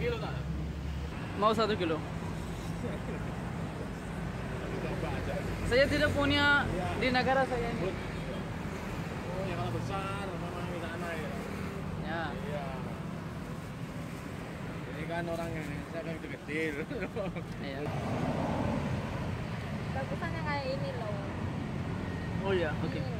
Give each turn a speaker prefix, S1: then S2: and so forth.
S1: kilo tak?
S2: Mau satu kilo. Saya tidak punya di negara saya ini.
S1: Oh, yang kalau besar, memang di sana ya.
S2: Ya.
S1: Iya. Ini kan orang yang saya kan kecil.
S2: Iya.
S3: Bagusan yang kayak ini loh.
S2: Oh ya, oke.
S3: Ini loh.